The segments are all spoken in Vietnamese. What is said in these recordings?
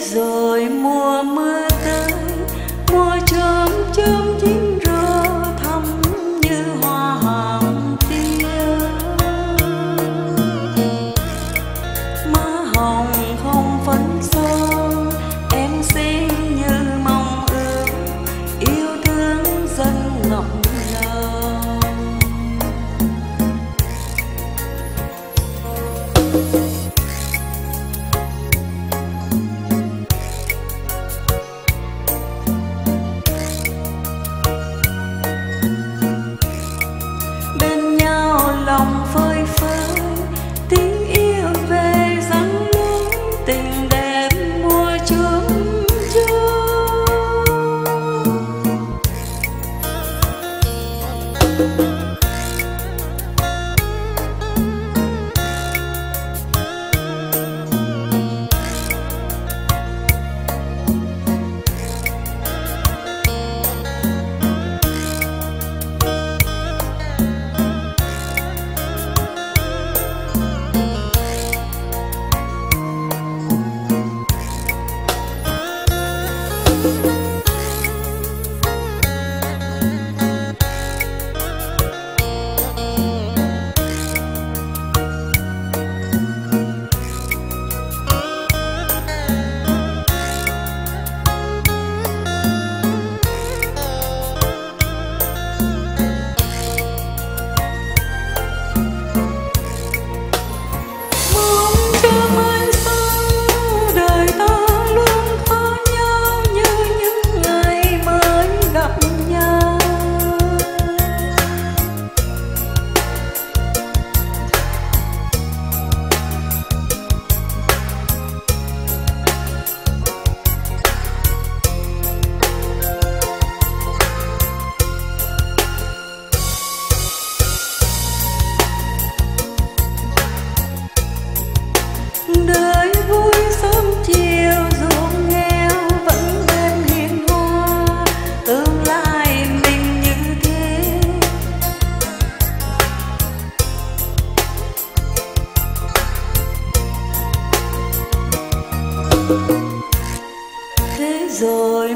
rồi mùa mưa tới, mùa chớm chớm chín rơ thắm như hoa hồng tia má hồng rồi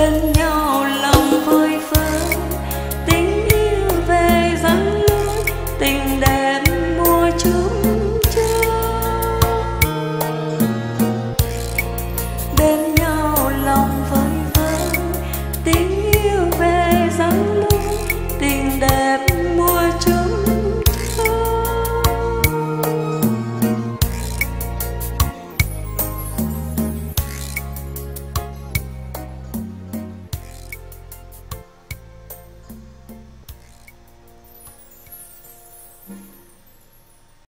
든